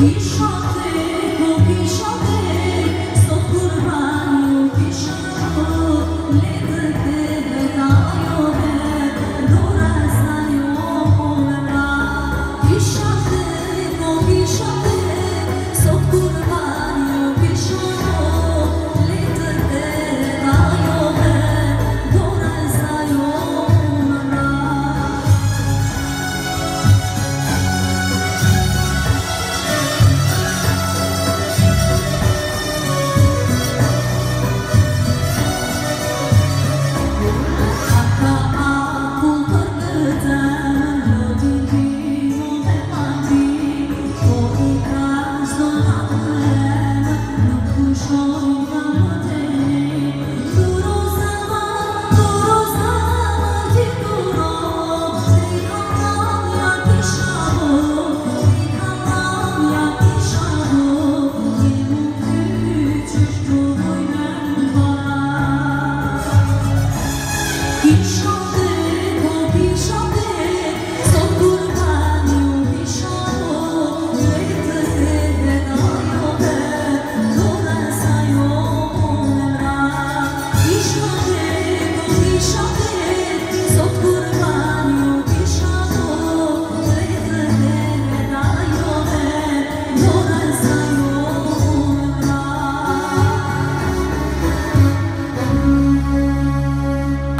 Hiç